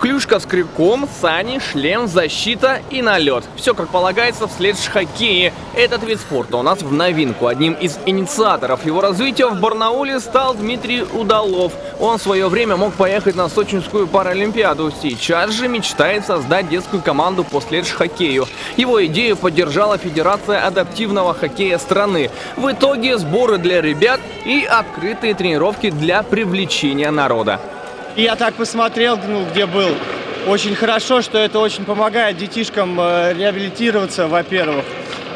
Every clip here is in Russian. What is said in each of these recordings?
Клюшка с крюком, сани, шлем, защита и налет. Все как полагается в следж-хоккее. Этот вид спорта у нас в новинку. Одним из инициаторов его развития в Барнауле стал Дмитрий Удалов. Он в свое время мог поехать на Сочинскую Паралимпиаду. Сейчас же мечтает создать детскую команду по следж-хоккею. Его идею поддержала Федерация адаптивного хоккея страны. В итоге сборы для ребят и открытые тренировки для привлечения народа. Я так посмотрел, ну, где был. Очень хорошо, что это очень помогает детишкам э, реабилитироваться, во-первых.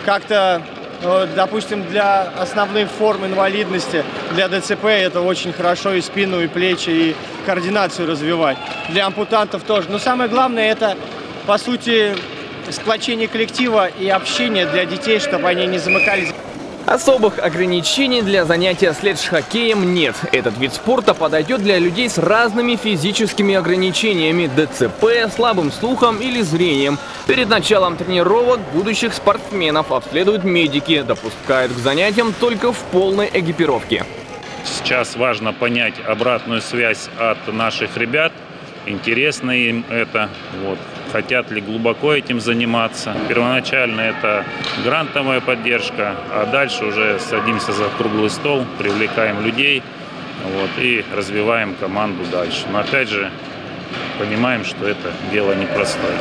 Как-то, э, допустим, для основных форм инвалидности, для ДЦП это очень хорошо и спину, и плечи, и координацию развивать. Для ампутантов тоже. Но самое главное это, по сути, сплочение коллектива и общение для детей, чтобы они не замыкались. Особых ограничений для занятия следж-хоккеем нет. Этот вид спорта подойдет для людей с разными физическими ограничениями, ДЦП, слабым слухом или зрением. Перед началом тренировок будущих спортсменов обследуют медики, допускают к занятиям только в полной экипировке. Сейчас важно понять обратную связь от наших ребят, интересно им это, вот, хотят ли глубоко этим заниматься. Первоначально это грантовая поддержка, а дальше уже садимся за круглый стол, привлекаем людей вот, и развиваем команду дальше. Но опять же, понимаем, что это дело непростое.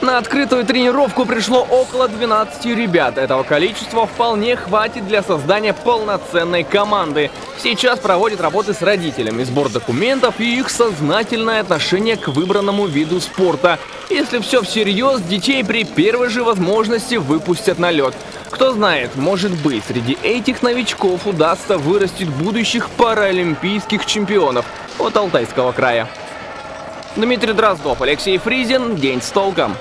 На открытую тренировку пришло около 12 ребят. Этого количества вполне хватит для создания полноценной команды. Сейчас проводят работы с родителями, сбор документов и их сознательное отношение к выбранному виду спорта. Если все всерьез, детей при первой же возможности выпустят на лед. Кто знает, может быть, среди этих новичков удастся вырастить будущих паралимпийских чемпионов от Алтайского края. Дмитрий Дроздов, Алексей Фризин. День с толком.